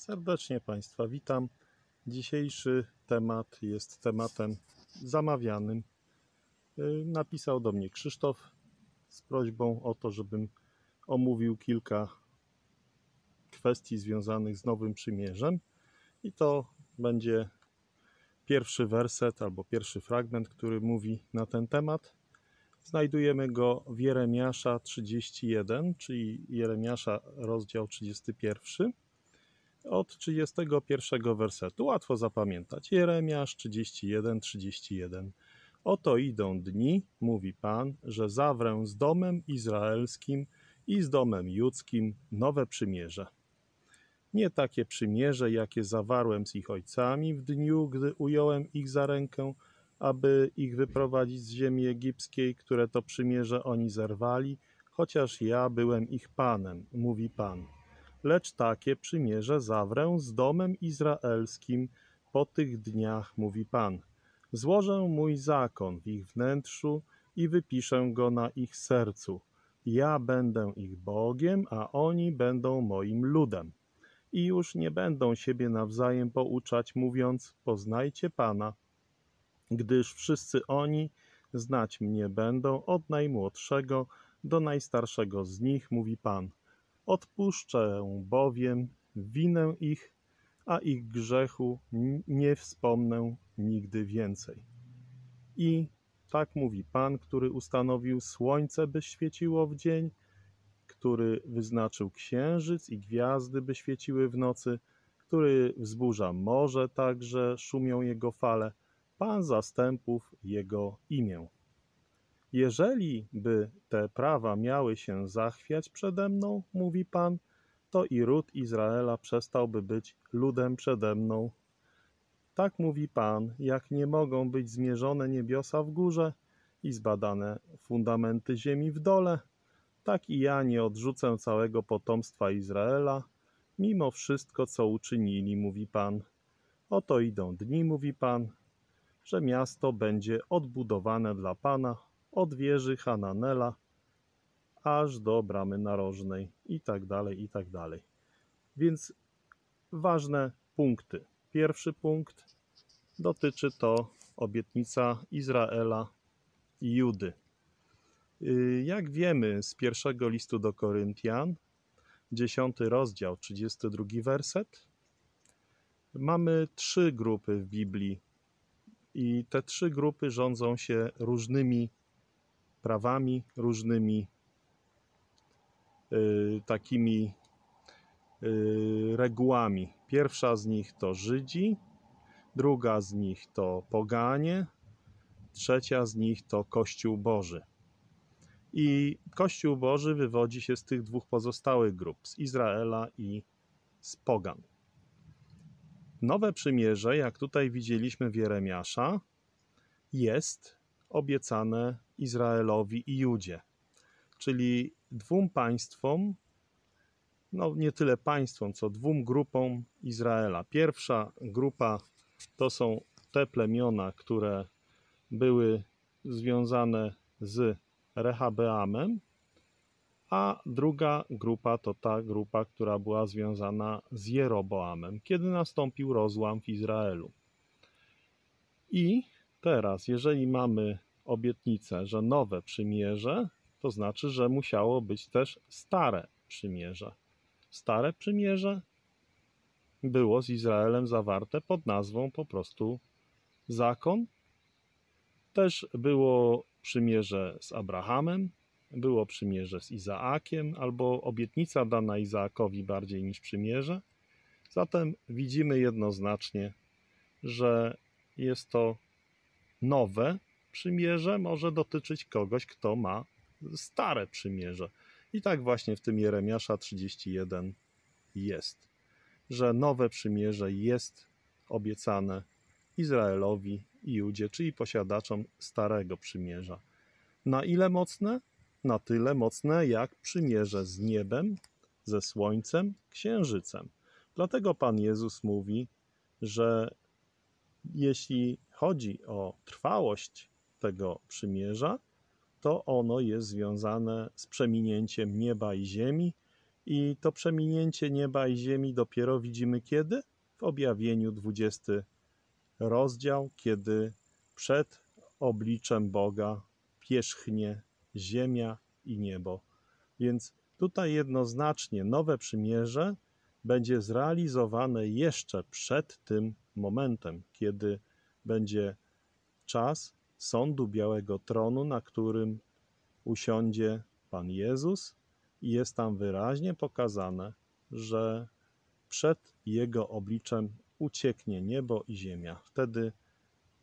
Serdecznie Państwa witam. Dzisiejszy temat jest tematem zamawianym. Y, Napisał do mnie Krzysztof z prośbą o to, żebym omówił kilka kwestii związanych z Nowym Przymierzem. I to będzie pierwszy werset albo pierwszy fragment, który mówi na ten temat. Znajdujemy go w Jeremiasza 31, czyli Jeremiasza rozdział 31 od 31 wersetu. Łatwo zapamiętać. Jeremiasz 31, 31. Oto idą dni, mówi Pan, że zawrę z domem izraelskim i z domem judzkim nowe przymierze. Nie takie przymierze, jakie zawarłem z ich ojcami w dniu, gdy ująłem ich za rękę, aby ich wyprowadzić z ziemi egipskiej, które to przymierze oni zerwali, chociaż ja byłem ich Panem, mówi Pan lecz takie przymierze zawrę z domem izraelskim po tych dniach, mówi Pan. Złożę mój zakon w ich wnętrzu i wypiszę go na ich sercu. Ja będę ich Bogiem, a oni będą moim ludem. I już nie będą siebie nawzajem pouczać, mówiąc: Poznajcie Pana, gdyż wszyscy oni znać mnie będą od najmłodszego do najstarszego z nich, mówi Pan. Odpuszczę bowiem winę ich, a ich grzechu nie wspomnę nigdy więcej. I tak mówi Pan, który ustanowił słońce, by świeciło w dzień, który wyznaczył księżyc i gwiazdy, by świeciły w nocy, który wzburza morze tak, że szumią jego fale, Pan zastępów jego imię. Jeżeli by te prawa miały się zachwiać przede mną, mówi Pan, to i ród Izraela przestałby być ludem przede mną. Tak mówi Pan, jak nie mogą być zmierzone niebiosa w górze i zbadane fundamenty ziemi w dole, tak i ja nie odrzucę całego potomstwa Izraela, mimo wszystko, co uczynili, mówi Pan. Oto idą dni, mówi Pan, że miasto będzie odbudowane dla Pana od wieży Hananela aż do bramy narożnej i tak dalej, i tak dalej. Więc ważne punkty. Pierwszy punkt dotyczy to obietnica Izraela i Judy. Y, jak wiemy z pierwszego listu do Koryntian, 10 rozdział, 32 werset, mamy trzy grupy w Biblii i te trzy grupy rządzą się różnymi prawami, różnymi y, takimi y, regułami. Pierwsza z nich to Żydzi, druga z nich to poganie, trzecia z nich to Kościół Boży. I Kościół Boży wywodzi się z tych dwóch pozostałych grup, z Izraela i z Pogan. Nowe przymierze, jak tutaj widzieliśmy w Jeremiasza, jest obiecane Izraelowi i Judzie, czyli dwóm państwom, no nie tyle państwom, co dwóm grupom Izraela. Pierwsza grupa to są te plemiona, które były związane z Rehabeamem, a druga grupa to ta grupa, która była związana z Jeroboamem, kiedy nastąpił rozłam w Izraelu. I teraz, jeżeli mamy obietnicę, że nowe przymierze, to znaczy, że musiało być też stare przymierze. Stare przymierze było z Izraelem zawarte pod nazwą po prostu zakon. Też było przymierze z Abrahamem, było przymierze z Izaakiem, albo obietnica dana Izaakowi bardziej niż przymierze. Zatem widzimy jednoznacznie, że jest to nowe przymierze może dotyczyć kogoś, kto ma stare przymierze. I tak właśnie w tym Jeremiasza 31 jest, że nowe przymierze jest obiecane Izraelowi i Judzie, czyli posiadaczom starego przymierza. Na ile mocne? Na tyle mocne, jak przymierze z niebem, ze słońcem, księżycem. Dlatego Pan Jezus mówi, że jeśli chodzi o trwałość tego przymierza, to ono jest związane z przeminięciem nieba i ziemi I to przeminięcie nieba i ziemi dopiero widzimy kiedy? W objawieniu 20 rozdział, kiedy przed obliczem Boga pierzchnie ziemia i niebo. Więc tutaj jednoznacznie nowe przymierze będzie zrealizowane jeszcze przed tym momentem, kiedy będzie czas sądu Białego Tronu, na którym usiądzie Pan Jezus i jest tam wyraźnie pokazane, że przed Jego obliczem ucieknie niebo i ziemia. Wtedy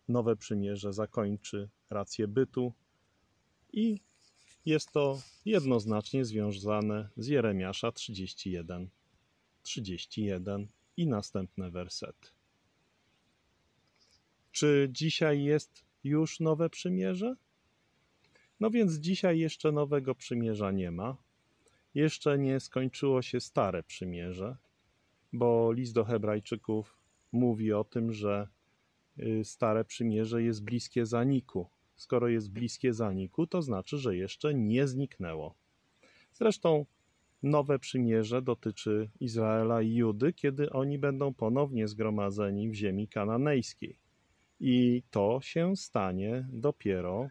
nowe przymierze zakończy rację bytu i jest to jednoznacznie związane z Jeremiasza 31, 31 i następne wersety. Czy dzisiaj jest już nowe przymierze? No więc dzisiaj jeszcze nowego przymierza nie ma. Jeszcze nie skończyło się stare przymierze, bo list do Hebrajczyków mówi o tym, że y, stare przymierze jest bliskie zaniku. Skoro jest bliskie zaniku, to znaczy, że jeszcze nie zniknęło. Zresztą nowe przymierze dotyczy Izraela i Judy, kiedy oni będą ponownie zgromadzeni w ziemi kananejskiej. I to się stanie dopiero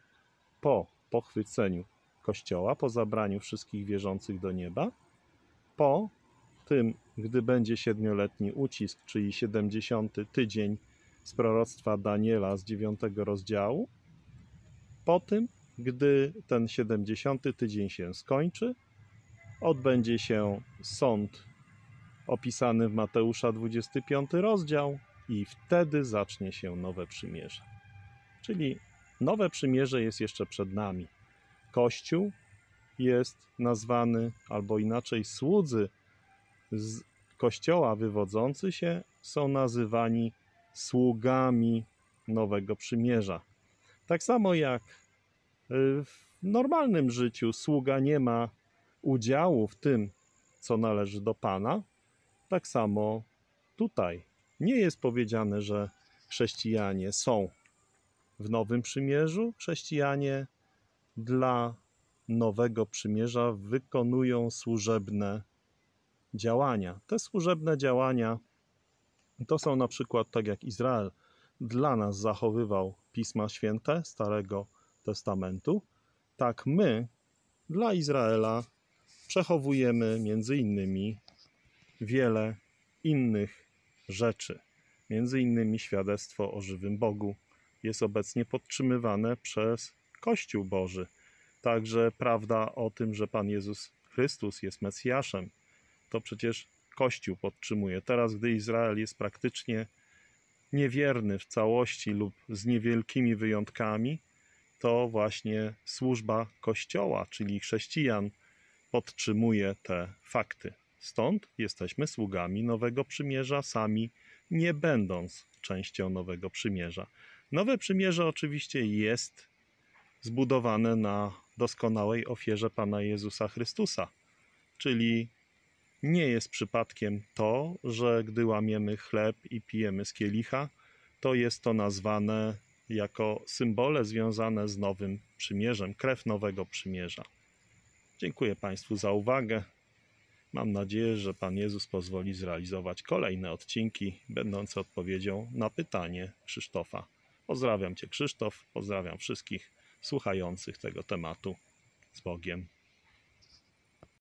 po pochwyceniu Kościoła, po zabraniu wszystkich wierzących do nieba, po tym, gdy będzie siedmioletni ucisk, czyli 70 tydzień z proroctwa Daniela z 9 rozdziału, po tym, gdy ten 70 tydzień się skończy, odbędzie się sąd opisany w Mateusza 25 rozdział i wtedy zacznie się nowe przymierze. Czyli nowe przymierze jest jeszcze przed nami. Kościół jest nazwany, albo inaczej słudzy z kościoła wywodzący się są nazywani sługami nowego przymierza. Tak samo jak y, w normalnym życiu sługa nie ma udziału w tym, co należy do Pana, tak samo tutaj nie jest powiedziane, że chrześcijanie są w Nowym Przymierzu. Chrześcijanie dla Nowego Przymierza wykonują służebne działania. Te służebne działania to są na przykład tak jak Izrael dla nas zachowywał Pisma Święte Starego Testamentu, tak my dla Izraela przechowujemy między innymi wiele innych rzeczy. Między innymi świadectwo o żywym Bogu jest obecnie podtrzymywane przez Kościół Boży. Także prawda o tym, że Pan Jezus Chrystus jest Mesjaszem, to przecież Kościół podtrzymuje. Teraz, gdy Izrael jest praktycznie niewierny w całości lub z niewielkimi wyjątkami, to właśnie służba Kościoła, czyli chrześcijan, podtrzymuje te fakty. Stąd jesteśmy sługami Nowego Przymierza, sami nie będąc częścią Nowego Przymierza. Nowe Przymierze oczywiście jest zbudowane na doskonałej ofierze Pana Jezusa Chrystusa, czyli nie jest przypadkiem to, że gdy łamiemy chleb i pijemy z kielicha, to jest to nazwane jako symbole związane z Nowym Przymierzem, krew Nowego Przymierza. Dziękuję Państwu za uwagę. Mam nadzieję, że Pan Jezus pozwoli zrealizować kolejne odcinki będące odpowiedzią na pytanie Krzysztofa. Pozdrawiam Cię, Krzysztof, pozdrawiam wszystkich słuchających tego tematu. Z Bogiem.